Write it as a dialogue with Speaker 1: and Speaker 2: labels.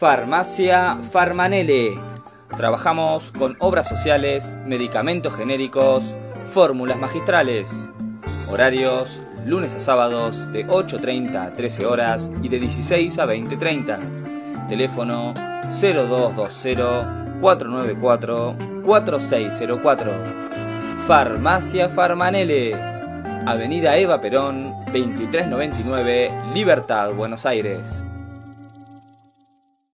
Speaker 1: Farmacia Farmanele. Trabajamos con obras sociales, medicamentos genéricos, fórmulas magistrales. Horarios lunes a sábados de 8.30 a 13 horas y de 16 a 20.30. Teléfono 0220-494-4604. Farmacia Farmanele. Avenida Eva Perón, 2399, Libertad, Buenos Aires.